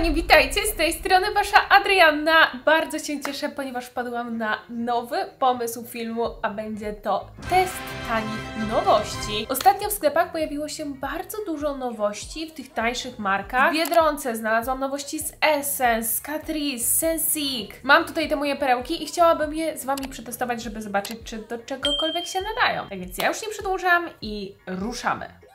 kochani, witajcie! Z tej strony Wasza Adrianna. Bardzo się cieszę, ponieważ wpadłam na nowy pomysł filmu, a będzie to test tanich nowości. Ostatnio w sklepach pojawiło się bardzo dużo nowości w tych tańszych markach. W Biedronce znalazłam nowości z Essence, z Catrice, Sensic. Mam tutaj te moje perełki i chciałabym je z Wami przetestować, żeby zobaczyć, czy do czegokolwiek się nadają. Tak więc ja już nie przedłużam i ruszamy.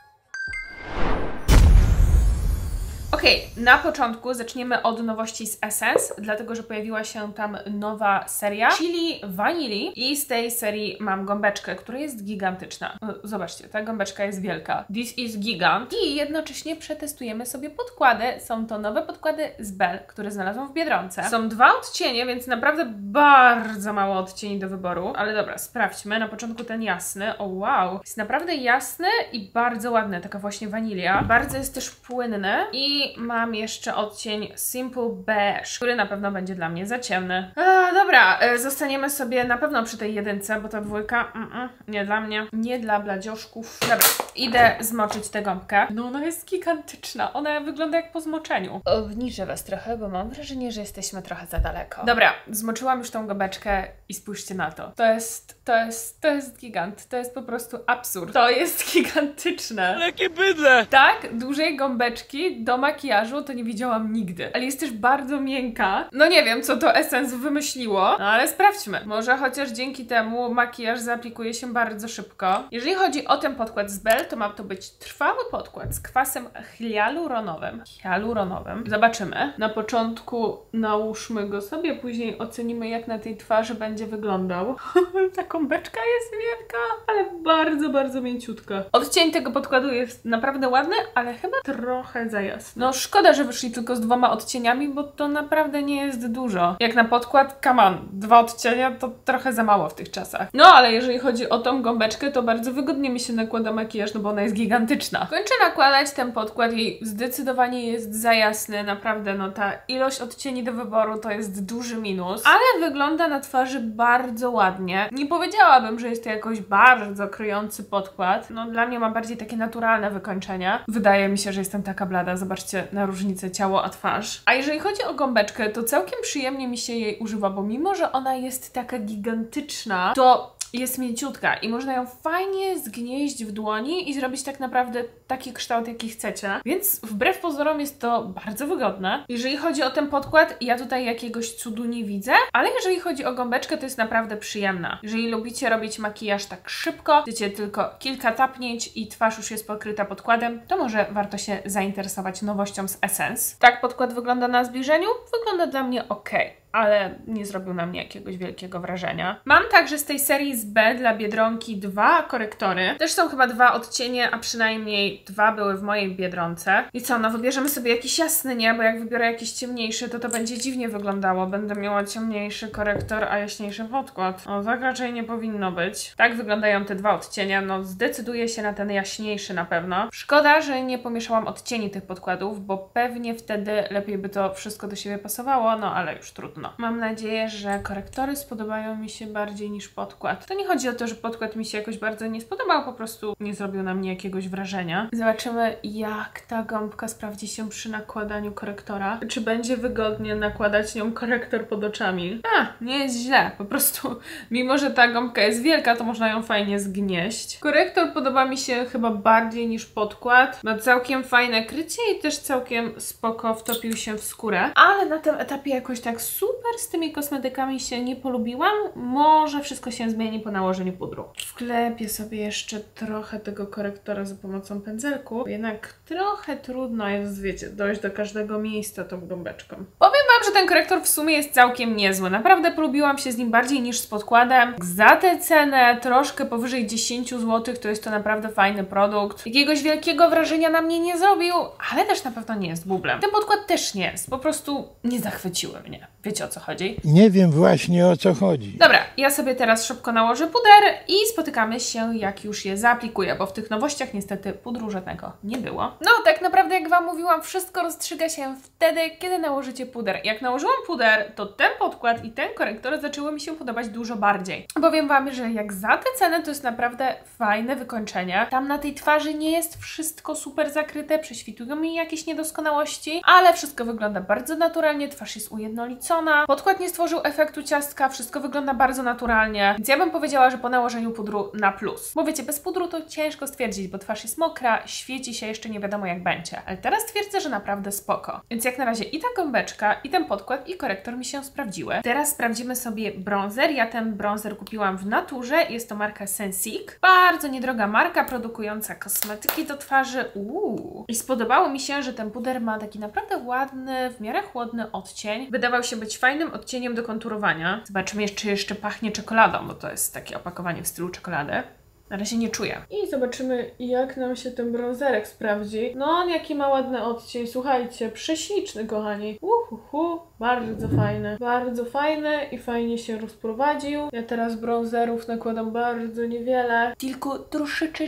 Okej, na początku zaczniemy od nowości z Essence, dlatego że pojawiła się tam nowa seria Chili Vanilli i z tej serii mam gąbeczkę, która jest gigantyczna. Zobaczcie, ta gąbeczka jest wielka. This is gigant. I jednocześnie przetestujemy sobie podkłady. Są to nowe podkłady z Bell, które znalazłam w Biedronce. Są dwa odcienie, więc naprawdę bardzo mało odcieni do wyboru. Ale dobra, sprawdźmy. Na początku ten jasny. O wow! Jest naprawdę jasny i bardzo ładny. Taka właśnie wanilia. Bardzo jest też płynny i mam jeszcze odcień Simple Beige, który na pewno będzie dla mnie za ciemny. A, dobra, e, zostaniemy sobie na pewno przy tej jedynce, bo ta dwójka, mm, mm, nie dla mnie, nie dla bladzioszków. Dobra, idę zmoczyć tę gąbkę. No ona jest gigantyczna, ona wygląda jak po zmoczeniu. Obniżę Was trochę, bo mam wrażenie, że jesteśmy trochę za daleko. Dobra, zmoczyłam już tą gąbeczkę i spójrzcie na to. To jest, to jest, to jest gigant. To jest po prostu absurd. To jest gigantyczne. Jakie bydle! Tak, dużej gąbeczki do makijażu to nie widziałam nigdy. Ale jest też bardzo miękka. No nie wiem, co to Essence wymyśliło, no ale sprawdźmy. Może chociaż dzięki temu makijaż zaaplikuje się bardzo szybko. Jeżeli chodzi o ten podkład z Bell, to ma to być trwały podkład z kwasem hialuronowym. Hialuronowym. Zobaczymy. Na początku nałóżmy go sobie, później ocenimy jak na tej twarzy będzie wyglądał. Ta gąbeczka jest wielka, ale bardzo, bardzo mięciutka. Odcień tego podkładu jest naprawdę ładny, ale chyba trochę za jasny. No szkoda, że wyszli tylko z dwoma odcieniami, bo to naprawdę nie jest dużo. Jak na podkład, on, dwa odcienia to trochę za mało w tych czasach. No ale jeżeli chodzi o tą gąbeczkę, to bardzo wygodnie mi się nakłada makijaż, no bo ona jest gigantyczna. Kończę nakładać ten podkład, jej zdecydowanie jest za jasny, naprawdę no ta ilość odcieni do wyboru to jest duży minus, ale wygląda na twarzy bardzo ładnie. Nie powiedziałabym, że jest to jakoś bardzo kryjący podkład. No dla mnie ma bardziej takie naturalne wykończenia. Wydaje mi się, że jestem taka blada. Zobaczcie na różnicę ciało a twarz. A jeżeli chodzi o gąbeczkę, to całkiem przyjemnie mi się jej używa, bo mimo, że ona jest taka gigantyczna, to jest mięciutka i można ją fajnie zgnieść w dłoni i zrobić tak naprawdę taki kształt, jaki chcecie. Więc wbrew pozorom jest to bardzo wygodne. Jeżeli chodzi o ten podkład, ja tutaj jakiegoś cudu nie widzę, ale jeżeli chodzi o gąbeczkę, to jest naprawdę przyjemna. Jeżeli lubicie robić makijaż tak szybko, chcecie tylko kilka tapnięć i twarz już jest pokryta podkładem, to może warto się zainteresować nowością z Essence. Tak podkład wygląda na zbliżeniu? Wygląda dla mnie ok ale nie zrobił na mnie jakiegoś wielkiego wrażenia. Mam także z tej serii B dla Biedronki dwa korektory. Też są chyba dwa odcienie, a przynajmniej dwa były w mojej Biedronce. I co, no wybierzemy sobie jakiś jasny, nie? Bo jak wybiorę jakiś ciemniejszy, to to będzie dziwnie wyglądało. Będę miała ciemniejszy korektor, a jaśniejszy podkład. O, tak raczej nie powinno być. Tak wyglądają te dwa odcienia. No zdecyduję się na ten jaśniejszy na pewno. Szkoda, że nie pomieszałam odcieni tych podkładów, bo pewnie wtedy lepiej by to wszystko do siebie pasowało, no ale już trudno. Mam nadzieję, że korektory spodobają mi się bardziej niż podkład. Nie chodzi o to, że podkład mi się jakoś bardzo nie spodobał, po prostu nie zrobił na mnie jakiegoś wrażenia. Zobaczymy, jak ta gąbka sprawdzi się przy nakładaniu korektora. Czy będzie wygodnie nakładać nią korektor pod oczami? A, nie jest źle. Po prostu, mimo że ta gąbka jest wielka, to można ją fajnie zgnieść. Korektor podoba mi się chyba bardziej niż podkład. Ma całkiem fajne krycie i też całkiem spoko wtopił się w skórę. Ale na tym etapie jakoś tak super z tymi kosmetykami się nie polubiłam. Może wszystko się zmieni po nałożeniu pudru. Wklepię sobie jeszcze trochę tego korektora za pomocą pędzelku. Jednak trochę trudno jest, wiecie, dojść do każdego miejsca tą gąbeczką. Powiem Wam, że ten korektor w sumie jest całkiem niezły. Naprawdę polubiłam się z nim bardziej niż z podkładem. Za tę cenę troszkę powyżej 10 zł to jest to naprawdę fajny produkt. Jakiegoś wielkiego wrażenia na mnie nie zrobił, ale też na pewno nie jest bublem. Ten podkład też nie jest. Po prostu nie zachwyciły mnie. Wiecie o co co chodzi. Nie wiem właśnie o co chodzi. Dobra, ja sobie teraz szybko nałożę puder i spotykamy się, jak już je zaaplikuję, bo w tych nowościach niestety pudru żadnego nie było. No, tak naprawdę, jak Wam mówiłam, wszystko rozstrzyga się wtedy, kiedy nałożycie puder. Jak nałożyłam puder, to ten podkład i ten korektor zaczęły mi się podobać dużo bardziej. Powiem Wam, że jak za tę cenę, to jest naprawdę fajne wykończenie. Tam na tej twarzy nie jest wszystko super zakryte, prześwitują mi jakieś niedoskonałości, ale wszystko wygląda bardzo naturalnie, twarz jest ujednolicona, podkład nie stworzył efektu ciastka, wszystko wygląda bardzo naturalnie, więc ja bym powiedziała, że po nałożeniu pudru na plus. Bo wiecie, bez pudru to ciężko stwierdzić, bo twarz jest mokra, świeci się, jeszcze nie wiadomo jak będzie, ale teraz twierdzę, że naprawdę spoko. Więc jak na razie i ta gąbeczka, i ten podkład, i korektor mi się sprawdziły. Teraz sprawdzimy sobie bronzer. Ja ten bronzer kupiłam w naturze, jest to marka Sensic. Bardzo niedroga marka, produkująca kosmetyki do twarzy. Uuu. I spodobało mi się, że ten puder ma taki naprawdę ładny, w miarę chłodny odcień. Wydawał się być fajnym odcieniem do konturowania. Zobaczymy jeszcze, jeszcze pachnie czekoladą, bo to jest takie opakowanie w stylu czekolady. Na razie nie czuję. I zobaczymy, jak nam się ten brązerek sprawdzi. No, on jaki ma ładny odcień. Słuchajcie, prześliczny, kochani. Uhuhu, bardzo fajny. Bardzo fajny i fajnie się rozprowadził. Ja teraz brązerów nakładam bardzo niewiele. Tylko troszeczkę,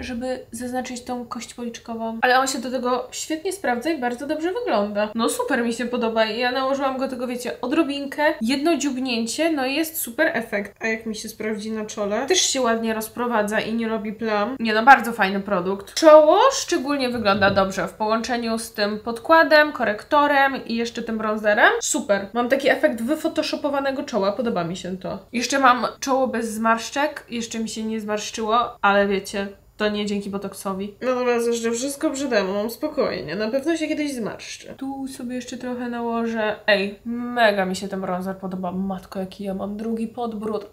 żeby zaznaczyć tą kość policzkową. Ale on się do tego świetnie sprawdza i bardzo dobrze wygląda. No super mi się podoba. Ja nałożyłam go tego, wiecie, odrobinkę, jedno dziubnięcie, no i jest super efekt. A jak mi się sprawdzi na czole? Też się ładnie rozprowadza i nie robi plam. Nie no, bardzo fajny produkt. Czoło szczególnie wygląda dobrze w połączeniu z tym podkładem, korektorem i jeszcze tym bronzerem. Super. Mam taki efekt wyfotoshopowanego czoła, podoba mi się to. Jeszcze mam czoło bez zmarszczek, jeszcze mi się nie zmarszczyło, ale wiecie, to nie dzięki botoksowi. No dobra, jeszcze wszystko przede mną, spokojnie. Na pewno się kiedyś zmarszczę. Tu sobie jeszcze trochę nałożę. Ej, mega mi się ten bronzer podoba. Matko, jaki ja mam drugi podbród.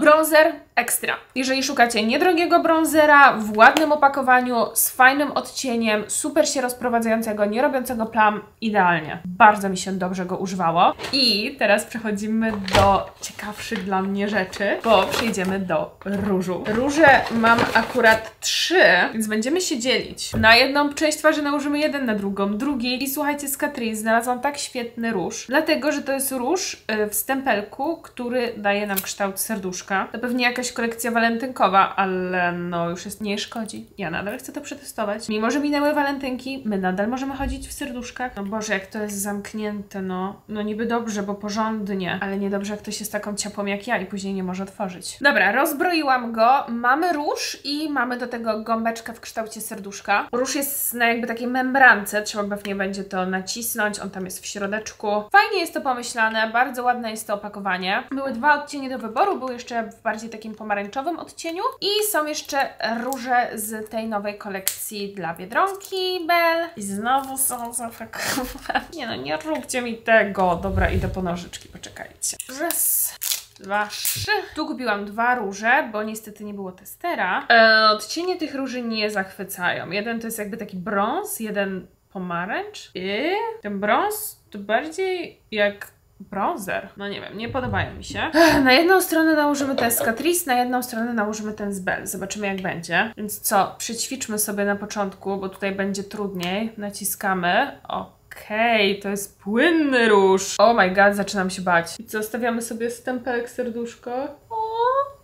Bronzer ekstra. Jeżeli szukacie niedrogiego bronzera w ładnym opakowaniu, z fajnym odcieniem, super się rozprowadzającego, nie robiącego plam, idealnie. Bardzo mi się dobrze go używało. I teraz przechodzimy do ciekawszych dla mnie rzeczy, bo przejdziemy do różu. Róże mam akurat trzy, więc będziemy się dzielić. Na jedną część twarzy nałożymy jeden, na drugą drugi. I słuchajcie, z Catrice znalazłam tak świetny róż, dlatego, że to jest róż y, w stempelku, który daje nam kształt serduszka. To pewnie jakaś kolekcja walentynkowa, ale no już jest nie szkodzi. Ja nadal chcę to przetestować. Mimo, że minęły walentynki, my nadal możemy chodzić w serduszkach. No Boże, jak to jest zamknięte, no. No niby dobrze, bo porządnie, ale niedobrze, jak ktoś jest taką ciapą jak ja i później nie może otworzyć. Dobra, rozbroiłam go. Mamy róż i mamy do tego gąbeczkę w kształcie serduszka. Róż jest na jakby takiej membrance, trzeba pewnie będzie to nacisnąć, on tam jest w środeczku. Fajnie jest to pomyślane, bardzo ładne jest to opakowanie. Były dwa odcienie do wyboru, był jeszcze w bardziej takim pomarańczowym odcieniu i są jeszcze róże z tej nowej kolekcji dla Biedronki Bell. I znowu są zapakowane. Nie no, nie róbcie mi tego. Dobra, idę po nożyczki, poczekajcie. Raz, dwa, trzy. Tu kupiłam dwa róże, bo niestety nie było testera. E, odcienie tych róży nie zachwycają. Jeden to jest jakby taki brąz, jeden pomarańcz. I ten brąz to bardziej jak bronzer. No nie wiem, nie podobają mi się. Na jedną stronę nałożymy ten z Catrice, na jedną stronę nałożymy ten z Bell. Zobaczymy jak będzie. Więc co, przyćwiczmy sobie na początku, bo tutaj będzie trudniej. Naciskamy. Okej, to jest płynny róż. Oh my god, zaczynam się bać. I co, stawiamy sobie stempelek serduszko.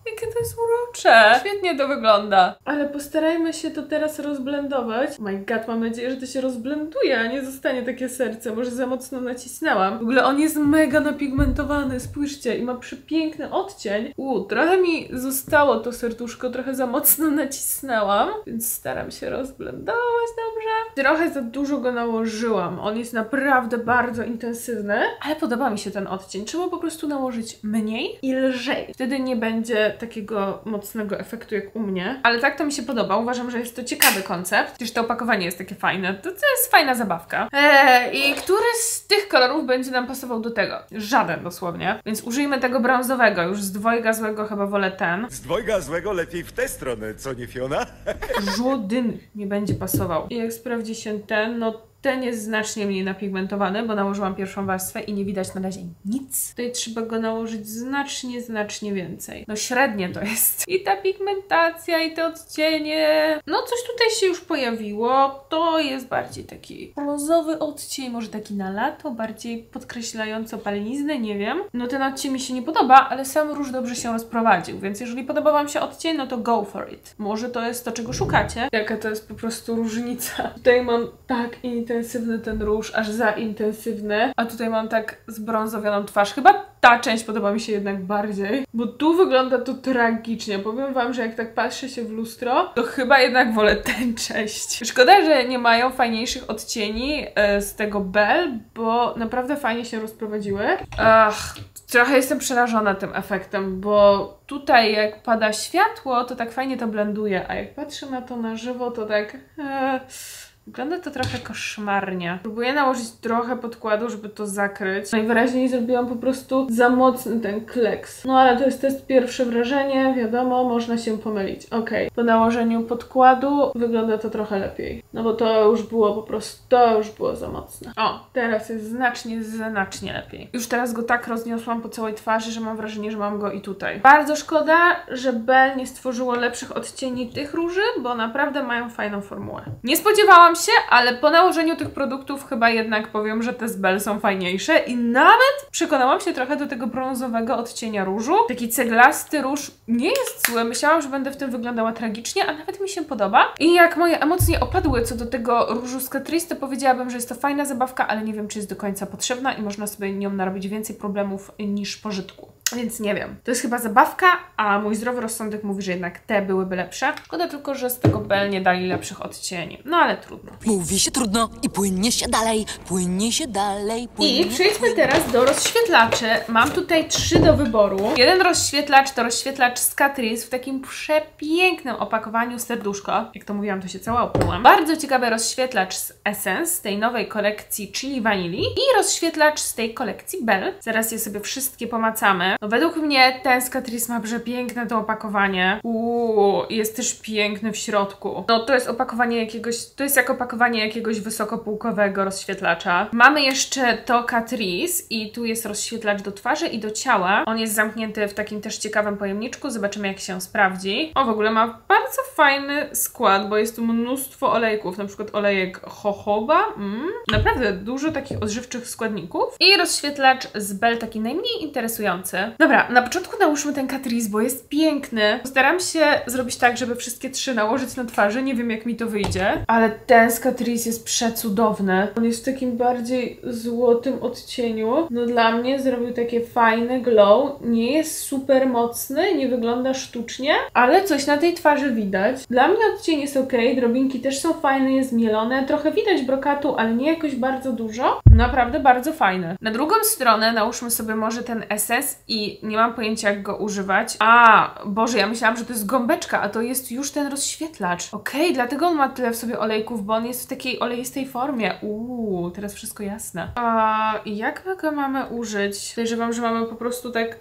Jakie to jest urocze. Świetnie to wygląda. Ale postarajmy się to teraz rozblendować. Oh my god, mam nadzieję, że to się rozblenduje, a nie zostanie takie serce. Może za mocno nacisnęłam. W ogóle on jest mega napigmentowany, spójrzcie, i ma przepiękny odcień. U, trochę mi zostało to serduszko, trochę za mocno nacisnęłam, więc staram się rozblendować dobrze. Trochę za dużo go nałożyłam. On jest naprawdę bardzo intensywny, ale podoba mi się ten odcień. Trzeba po prostu nałożyć mniej i lżej. Wtedy nie będzie takiego mocnego efektu jak u mnie. Ale tak to mi się podoba. Uważam, że jest to ciekawy koncept. Też to opakowanie jest takie fajne. To, to jest fajna zabawka. Eee, I który z tych kolorów będzie nam pasował do tego? Żaden dosłownie. Więc użyjmy tego brązowego. Już z dwojga złego chyba wolę ten. Z dwojga złego lepiej w tę stronę, co nie Fiona? Żaden nie będzie pasował. I jak sprawdzi się ten, no Ten jest znacznie mniej napigmentowany, bo nałożyłam pierwszą warstwę i nie widać na razie nic. Tutaj trzeba go nałożyć znacznie, znacznie więcej. No średnie to jest. I ta pigmentacja, i te odcienie. No coś tutaj się już pojawiło. To jest bardziej taki brązowy odcień, może taki na lato, bardziej podkreślająco paleniznę, nie wiem. No ten odcień mi się nie podoba, ale sam róż dobrze się rozprowadził, więc jeżeli podoba Wam się odcień, no to go for it. Może to jest to, czego szukacie. Jaka to jest po prostu różnica. Tutaj mam tak intensywny ten róż, aż za intensywny, a tutaj mam tak zbrązowioną twarz. Chyba ta część podoba mi się jednak bardziej, bo tu wygląda to tragicznie. Powiem Wam, że jak tak patrzę się w lustro, to chyba jednak wolę tę część. Szkoda, że nie mają fajniejszych odcieni e, z tego Bell, bo naprawdę fajnie się rozprowadziły. Ach, trochę jestem przerażona tym efektem, bo tutaj jak pada światło, to tak fajnie to blenduje, a jak patrzę na to na żywo, to tak... E, Wygląda to trochę koszmarnie. Próbuję nałożyć trochę podkładu, żeby to zakryć. Najwyraźniej zrobiłam po prostu za mocny ten kleks. No ale to jest test pierwsze wrażenie, wiadomo, można się pomylić. Ok, po nałożeniu podkładu wygląda to trochę lepiej. No bo to już było po prostu, to już było za mocne. O, teraz jest znacznie, znacznie lepiej. Już teraz go tak rozniosłam po całej twarzy, że mam wrażenie, że mam go i tutaj. Bardzo szkoda, że Bell nie stworzyło lepszych odcieni tych róży, bo naprawdę mają fajną formułę. Nie się, ale po nałożeniu tych produktów chyba jednak powiem, że te z Bell są fajniejsze i nawet przekonałam się trochę do tego brązowego odcienia różu. Taki ceglasty róż nie jest zły. Myślałam, że będę w tym wyglądała tragicznie, a nawet mi się podoba. I jak moje emocje opadły co do tego różu z Catrice, to powiedziałabym, że jest to fajna zabawka, ale nie wiem, czy jest do końca potrzebna i można sobie nią narobić więcej problemów niż pożytku. Więc nie wiem. To jest chyba zabawka, a mój zdrowy rozsądek mówi, że jednak te byłyby lepsze. Szkoda tylko, że z tego Bell nie dali lepszych odcieni. No ale trudno. Mówi się trudno i płynie się dalej, płynie się dalej, płynie. I przejdźmy teraz do rozświetlaczy. Mam tutaj trzy do wyboru. Jeden rozświetlacz to rozświetlacz z Catrice w takim przepięknym opakowaniu serduszko. Jak to mówiłam, to się cała oplułam. Bardzo ciekawy rozświetlacz z Essence, z tej nowej kolekcji Chili Vanilli i rozświetlacz z tej kolekcji Bell. Zaraz je sobie wszystkie pomacamy. No według mnie ten z Catrice ma przepiękne to opakowanie. Uuu, jest też piękny w środku. No to jest opakowanie jakiegoś, to jest jak opakowanie jakiegoś wysokopółkowego rozświetlacza. Mamy jeszcze to Catrice i tu jest rozświetlacz do twarzy i do ciała. On jest zamknięty w takim też ciekawym pojemniczku. Zobaczymy jak się sprawdzi. O, w ogóle ma bardzo fajny skład, bo jest tu mnóstwo olejków, na przykład olejek jojoba. Mm, naprawdę dużo takich odżywczych składników. I rozświetlacz z Bell taki najmniej interesujący. Dobra, na początku nałóżmy ten Catrice, bo jest piękny. Staram się zrobić tak, żeby wszystkie trzy nałożyć na twarzy. Nie wiem jak mi to wyjdzie, ale ten z Catrice jest przecudowny. On jest w takim bardziej złotym odcieniu. No dla mnie zrobił takie fajne glow. Nie jest super mocny, nie wygląda sztucznie, ale coś na tej twarzy widać. Dla mnie odcień jest ok, drobinki też są fajne, jest mielone. Trochę widać brokatu, ale nie jakoś bardzo dużo. Naprawdę bardzo fajne. Na drugą stronę nałóżmy sobie może ten SS i nie mam pojęcia jak go używać. A, Boże, ja myślałam, że to jest gąbeczka, a to jest już ten rozświetlacz. Okej, okay, dlatego on ma tyle w sobie olejków, bo on jest w takiej oleistej formie. Uuu, teraz wszystko jasne. A jak my go mamy użyć? Podejrzewam, że mamy po prostu tak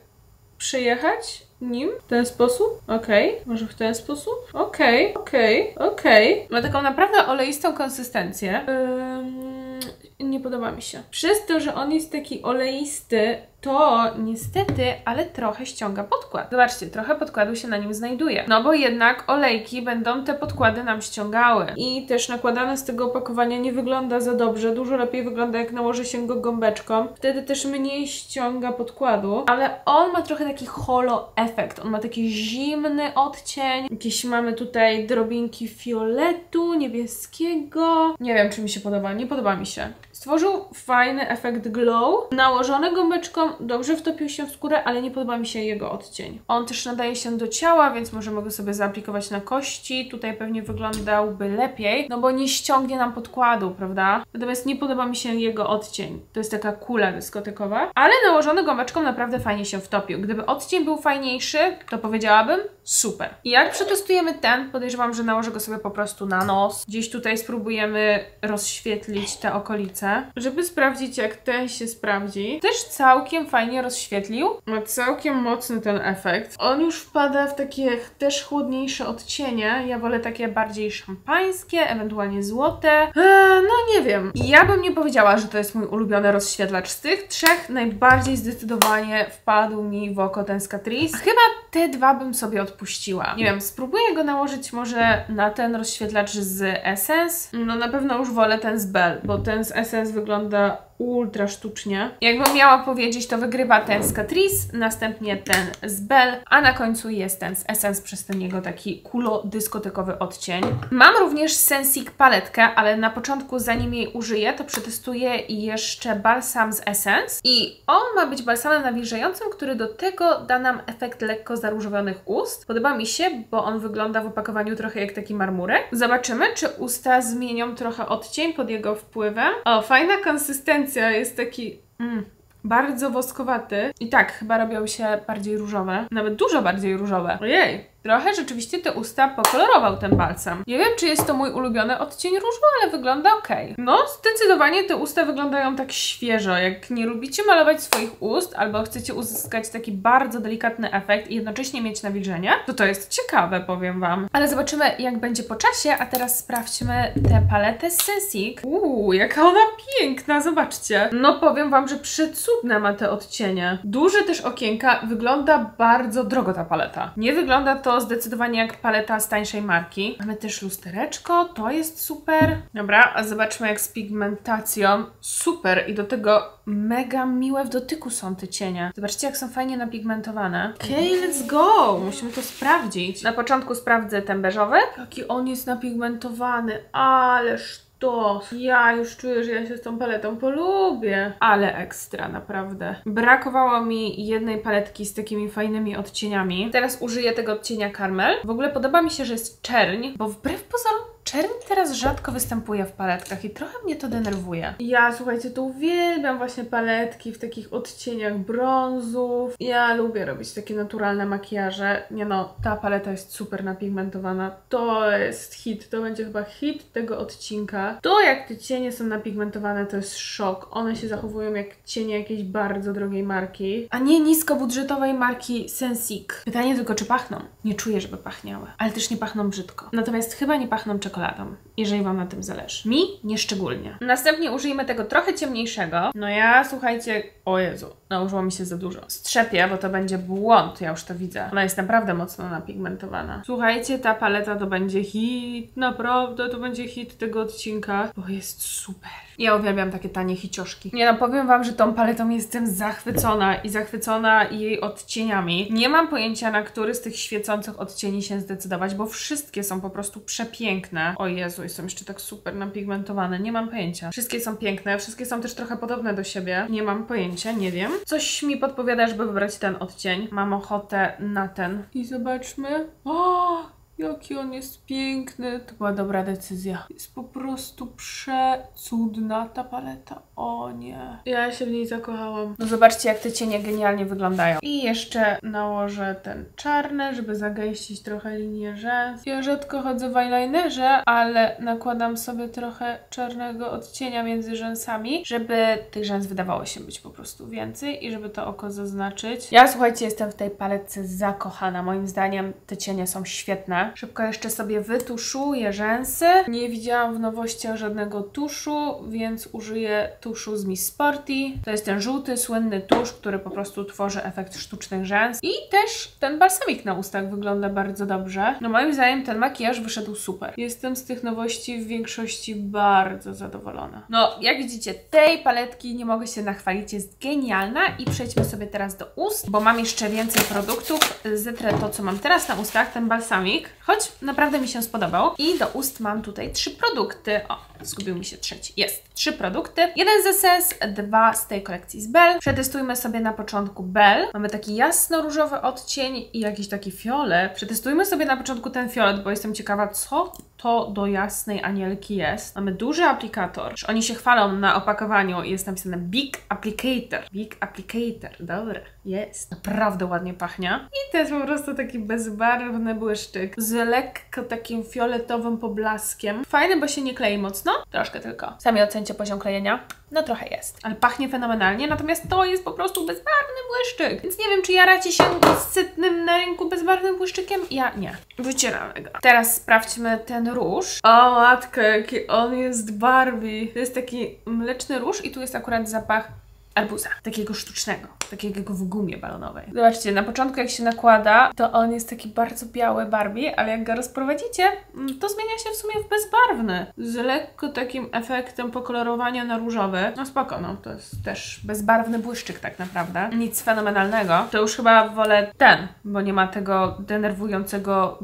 przejechać nim w ten sposób. Okej, okay. może w ten sposób. Okej, okay, okej, okay, okej. Ma taką naprawdę oleistą konsystencję. Ym, nie podoba mi się. Przez to, że on jest taki oleisty, to niestety, ale trochę ściąga podkład. Zobaczcie, trochę podkładu się na nim znajduje. No bo jednak olejki będą te podkłady nam ściągały. I też nakładane z tego opakowania nie wygląda za dobrze. Dużo lepiej wygląda jak nałoży się go gąbeczką. Wtedy też mniej ściąga podkładu. Ale on ma trochę taki holo efekt. On ma taki zimny odcień. Jakieś mamy tutaj drobinki fioletu, niebieskiego. Nie wiem, czy mi się podoba. Nie podoba mi się. Stworzył fajny efekt glow. Nałożony gąbeczką dobrze wtopił się w skórę, ale nie podoba mi się jego odcień. On też nadaje się do ciała, więc możemy go sobie zaaplikować na kości. Tutaj pewnie wyglądałby lepiej, no bo nie ściągnie nam podkładu, prawda? Natomiast nie podoba mi się jego odcień. To jest taka kula dyskotekowa, ale nałożony gąbeczką naprawdę fajnie się wtopił. Gdyby odcień był fajniejszy, to powiedziałabym super. I jak przetestujemy ten, podejrzewam, że nałożę go sobie po prostu na nos. Gdzieś tutaj spróbujemy rozświetlić te okolice, żeby sprawdzić jak ten się sprawdzi. Też całkiem całkiem fajnie rozświetlił. Ma całkiem mocny ten efekt. On już wpada w takie też chłodniejsze odcienie. Ja wolę takie bardziej szampańskie, ewentualnie złote. Eee, no nie wiem. Ja bym nie powiedziała, że to jest mój ulubiony rozświetlacz. Z tych trzech najbardziej zdecydowanie wpadł mi w oko ten Catrice. Chyba te dwa bym sobie odpuściła. Nie wiem, spróbuję go nałożyć może na ten rozświetlacz z Essence. No na pewno już wolę ten z Bell, bo ten z Essence wygląda ultra sztucznie. Jakbym miała powiedzieć, to wygrywa ten z Catrice, następnie ten z Bell, a na końcu jest ten z Essence przez ten jego taki kulo-dyskotekowy odcień. Mam również Sensic paletkę, ale na początku zanim jej użyję, to przetestuję jeszcze balsam z Essence i on ma być balsamem nawilżającym, który do tego da nam efekt lekko zaróżowionych ust. Podoba mi się, bo on wygląda w opakowaniu trochę jak taki marmurek. Zobaczymy, czy usta zmienią trochę odcień pod jego wpływem. O, fajna konsystencja, jest taki... Mm. Bardzo woskowaty. I tak, chyba robią się bardziej różowe. Nawet dużo bardziej różowe. Ojej, Trochę rzeczywiście te usta pokolorował ten balsam. Nie wiem, czy jest to mój ulubiony odcień różu, ale wygląda ok. No, zdecydowanie te usta wyglądają tak świeżo. Jak nie lubicie malować swoich ust, albo chcecie uzyskać taki bardzo delikatny efekt i jednocześnie mieć nawilżenie, to to jest ciekawe, powiem Wam. Ale zobaczymy, jak będzie po czasie, a teraz sprawdźmy tę paletę Sensic. Uuu, jaka ona piękna, zobaczcie. No, powiem Wam, że przecudne ma te odcienie. Duże też okienka, wygląda bardzo drogo ta paleta. Nie wygląda to to zdecydowanie jak paleta z tańszej marki. Mamy też lustereczko, to jest super. Dobra, a zobaczmy jak z pigmentacją. Super i do tego mega miłe w dotyku są te cienie. Zobaczcie jak są fajnie napigmentowane. Okej, okay, let's go! Musimy to sprawdzić. Na początku sprawdzę ten beżowy. Jaki on jest napigmentowany, ależ to ja już czuję, że ja się z tą paletą polubię. Ale ekstra, naprawdę. Brakowało mi jednej paletki z takimi fajnymi odcieniami. Teraz użyję tego odcienia Carmel. W ogóle podoba mi się, że jest czerń, bo wbrew pozorom Czerń teraz rzadko występuje w paletkach i trochę mnie to denerwuje. Ja, słuchajcie, to uwielbiam właśnie paletki w takich odcieniach brązów. Ja lubię robić takie naturalne makijaże. Nie no, ta paleta jest super napigmentowana. To jest hit, to będzie chyba hit tego odcinka. To jak te cienie są napigmentowane to jest szok. One się zachowują jak cienie jakiejś bardzo drogiej marki, a nie niskobudżetowej marki Sensic. Pytanie tylko, czy pachną? Nie czuję, żeby pachniały, ale też nie pachną brzydko. Natomiast chyba nie pachną czekoladą, jeżeli Wam na tym zależy. Mi nieszczególnie. Następnie użyjmy tego trochę ciemniejszego. No ja, słuchajcie, o Jezu, nałożyło mi się za dużo. Strzepię, bo to będzie błąd, ja już to widzę. Ona jest naprawdę mocno napigmentowana. Słuchajcie, ta paleta to będzie hit, naprawdę to będzie hit tego odcinka, bo jest super. Ja uwielbiam takie tanie hicioszki. Nie no, powiem Wam, że tą paletą jestem zachwycona i zachwycona jej odcieniami. Nie mam pojęcia, na który z tych świecących odcieni się zdecydować, bo wszystkie są po prostu przepiękne. O Jezu, są jeszcze tak super napigmentowane. Nie mam pojęcia. Wszystkie są piękne, wszystkie są też trochę podobne do siebie. Nie mam pojęcia, nie wiem. Coś mi podpowiada, żeby wybrać ten odcień. Mam ochotę na ten. I zobaczmy. O! Jaki on jest piękny. To była dobra decyzja. Jest po prostu przecudna ta paleta. O nie. Ja się w niej zakochałam. No zobaczcie, jak te cienie genialnie wyglądają. I jeszcze nałożę ten czarny, żeby zagęścić trochę linię rzęs. Ja rzadko chodzę w eyelinerze, ale nakładam sobie trochę czarnego odcienia między rzęsami, żeby tych rzęs wydawało się być po prostu więcej i żeby to oko zaznaczyć. Ja słuchajcie, jestem w tej paletce zakochana. Moim zdaniem te cienie są świetne. Szybko jeszcze sobie wytuszuję rzęsy. Nie widziałam w nowościach żadnego tuszu, więc użyję tuszu z Miss Sporty. To jest ten żółty, słynny tusz, który po prostu tworzy efekt sztucznych rzęs. I też ten balsamik na ustach wygląda bardzo dobrze. No moim zdaniem ten makijaż wyszedł super. Jestem z tych nowości w większości bardzo zadowolona. No, jak widzicie, tej paletki nie mogę się nachwalić, jest genialna i przejdźmy sobie teraz do ust, bo mam jeszcze więcej produktów. Zetrę to, co mam teraz na ustach, ten balsamik choć naprawdę mi się spodobał. I do ust mam tutaj trzy produkty. O, zgubił mi się trzeci. Jest. Trzy produkty. Jeden z Essence, dwa z tej kolekcji z Bell. Przetestujmy sobie na początku Bell. Mamy taki jasno-różowy odcień i jakiś taki fiolet. Przetestujmy sobie na początku ten fiolet, bo jestem ciekawa, co to do jasnej anielki jest. Mamy duży aplikator. Oni się chwalą na opakowaniu jest napisane Big Applicator. Big Applicator, dobry. Jest. Naprawdę ładnie pachnie. I to jest po prostu taki bezbarwny błyszczyk z z lekko takim fioletowym poblaskiem. Fajny, bo się nie klei mocno. Troszkę tylko. Sami ocencie poziom klejenia. No trochę jest. Ale pachnie fenomenalnie, natomiast to jest po prostu bezbarwny błyszczyk. Więc nie wiem, czy jaracie się sytnym na rynku bezbarwnym błyszczykiem? Ja nie. Wycieramy go. Teraz sprawdźmy ten róż. O matko, jaki on jest Barbie. To jest taki mleczny róż i tu jest akurat zapach arbuza, takiego sztucznego, takiego w gumie balonowej. Zobaczcie, na początku jak się nakłada, to on jest taki bardzo biały Barbie, ale jak go rozprowadzicie, mm, to zmienia się w sumie w bezbarwny. Z lekko takim efektem pokolorowania na różowy. No spoko, no to jest też bezbarwny błyszczyk tak naprawdę. Nic fenomenalnego. To już chyba wolę ten, bo nie ma tego denerwującego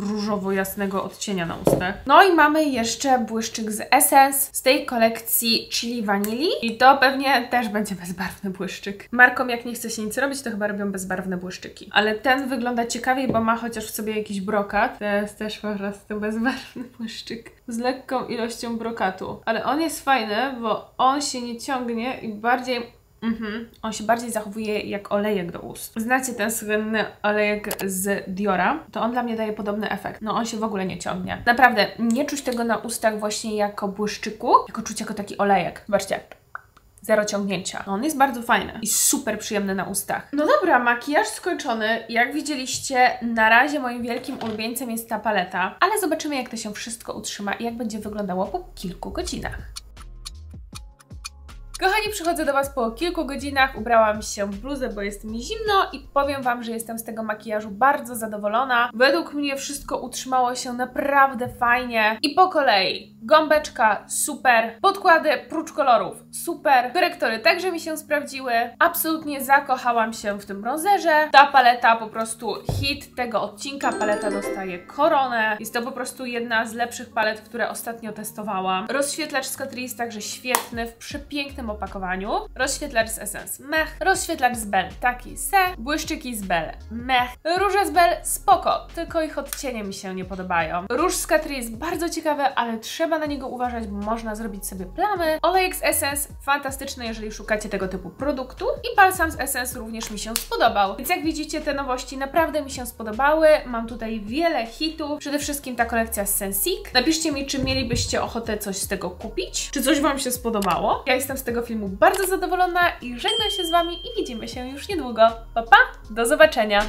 różowo-jasnego odcienia na ustach. No i mamy jeszcze błyszczyk z Essence z tej kolekcji Chili Vanilli i to pewnie też będzie bezbarwny błyszczyk. Markom jak nie chce się nic robić, to chyba robią bezbarwne błyszczyki. Ale ten wygląda ciekawiej, bo ma chociaż w sobie jakiś brokat. To jest też po prostu bezbarwny błyszczyk z lekką ilością brokatu. Ale on jest fajny, bo on się nie ciągnie i bardziej Mhm. On się bardziej zachowuje jak olejek do ust. Znacie ten słynny olejek z Diora? To on dla mnie daje podobny efekt. No on się w ogóle nie ciągnie. Naprawdę, nie czuć tego na ustach właśnie jako błyszczyku, tylko czuć jako taki olejek. Zobaczcie. Zero ciągnięcia. On jest bardzo fajny i super przyjemny na ustach. No dobra, makijaż skończony. Jak widzieliście, na razie moim wielkim ulubieńcem jest ta paleta, ale zobaczymy jak to się wszystko utrzyma i jak będzie wyglądało po kilku godzinach. Kochani, przychodzę do Was po kilku godzinach, ubrałam się w bluzę, bo jest mi zimno i powiem Wam, że jestem z tego makijażu bardzo zadowolona. Według mnie wszystko utrzymało się naprawdę fajnie i po kolei. Gąbeczka super, podkłady prócz kolorów super, korektory także mi się sprawdziły. Absolutnie zakochałam się w tym bronzerze. Ta paleta po prostu hit tego odcinka. Paleta dostaje koronę. Jest to po prostu jedna z lepszych palet, które ostatnio testowałam. Rozświetlacz z Catrice także świetny, w przepięknym opakowaniu. Rozświetlacz z Essence mech. Rozświetlacz z Bell taki se. Błyszczyki z Bell mech. Róże z Bell spoko, tylko ich odcienie mi się nie podobają. Róż z Catrice bardzo ciekawy, ale trzeba na niego uważać, bo można zrobić sobie plamy. Olejek z Essence fantastyczny, jeżeli szukacie tego typu produktu. I balsam z Essence również mi się spodobał. Więc jak widzicie, te nowości naprawdę mi się spodobały. Mam tutaj wiele hitów. Przede wszystkim ta kolekcja z Sensic. Napiszcie mi, czy mielibyście ochotę coś z tego kupić? Czy coś Wam się spodobało? Ja jestem z tego filmu bardzo zadowolona i żegnam się z Wami i widzimy się już niedługo. Pa, pa! Do zobaczenia!